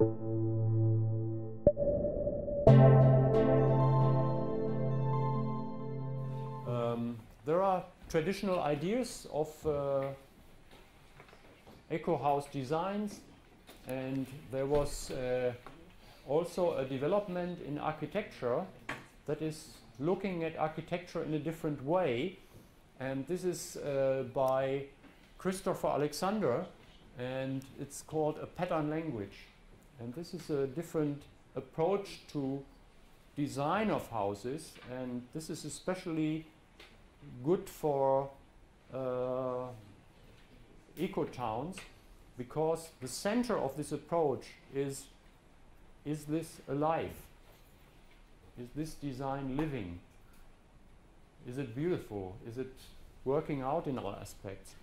Um, there are traditional ideas of uh, eco house designs, and there was uh, also a development in architecture that is looking at architecture in a different way. And this is uh, by Christopher Alexander, and it's called a pattern language. And this is a different approach to design of houses, and this is especially good for uh, eco towns because the center of this approach is is this alive? Is this design living? Is it beautiful? Is it working out in all aspects?